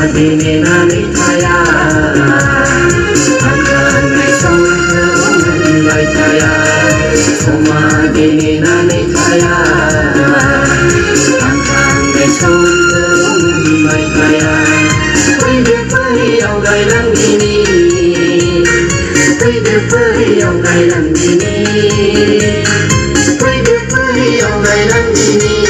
玛尼尼娜尼天涯，坦荡的冲绳白天涯。玛尼尼娜尼天涯，坦荡的冲绳白天涯。白蝶飞，遥远浪里。白蝶飞，遥远浪里。白蝶飞，遥远浪里。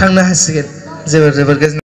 थांनो हासिगोन जोबोर जोबोर गोजोन